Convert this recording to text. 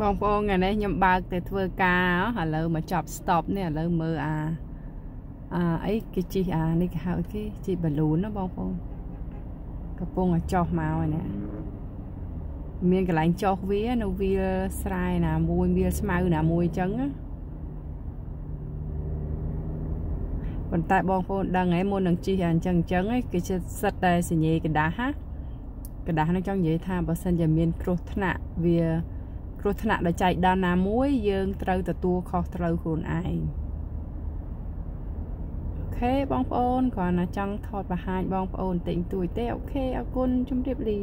បងប្អូនថ្ងៃនេះខ្ញុំបើកទៅធ្វើការឥឡូវមកចប់ stop នេះឥឡូវមើលអាអាអីគេជីអានេះគេហៅគេជីបាឡូនណាបងប្អូនកំពុងតែចុះមកហើយណាមានកន្លែងចុះវានៅវាលស្រែណាមួយវាលស្មៅណាមួយអញ្ចឹងណាប៉ុន្តែបងប្អូនដឹងហើយមុននឹងជីអាអញ្ចឹងអញ្ចឹងគេជិតសិតតែសញ្ញេกระดาษណាกระดาษនេះចង់និយាយថាបើសិនជាមានគ្រោះថ្នាក់វា គ្រោះថ្នាក់ដែលចែកដានណាមួយយើងត្រូវទទួលខុសត្រូវខ្លួនឯងអូខេបងប្អូនគ្រាន់តែចង់ថតបង្ហាញបងប្អូនតិចតួចទេអូខេអរគុណជម្រាបលា